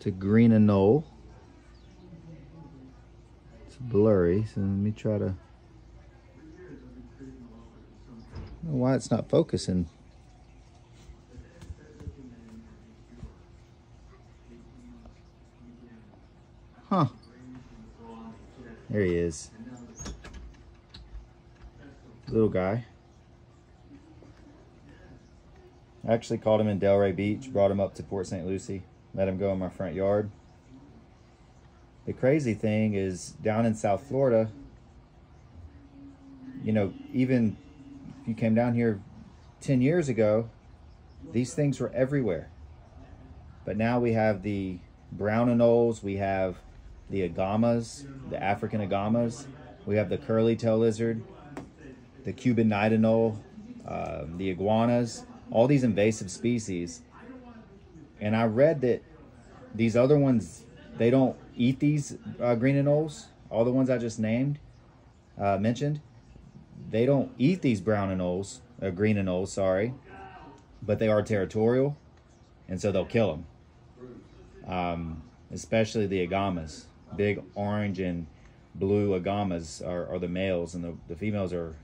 To green anole. It's blurry, so let me try to. why it's not focusing. Huh. There he is. Little guy. I actually caught him in Delray Beach, brought him up to Port St. Lucie, let him go in my front yard. The crazy thing is down in South Florida, you know, even if you came down here 10 years ago, these things were everywhere. But now we have the brown anoles, we have the agamas, the African agamas, we have the curly tail lizard, the Cuban night anole, uh, the iguanas, all these invasive species. And I read that these other ones, they don't eat these uh, green anoles, all the ones I just named, uh, mentioned. They don't eat these brown anoles, uh, green anoles, sorry, but they are territorial, and so they'll kill them. Um, especially the agamas. Big orange and blue agamas are, are the males, and the, the females are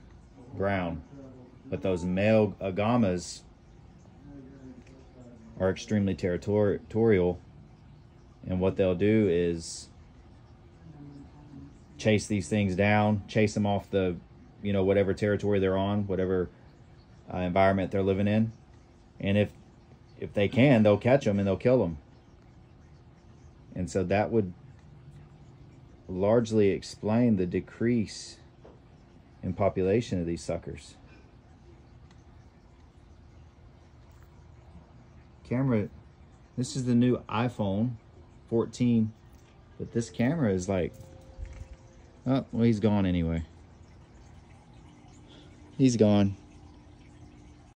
brown. But those male agamas are extremely territorial, and what they'll do is chase these things down, chase them off the, you know, whatever territory they're on, whatever uh, environment they're living in, and if if they can, they'll catch them and they'll kill them. And so that would largely explain the decrease in population of these suckers. Camera, this is the new iPhone 14, but this camera is like, oh, well, he's gone anyway. He's gone.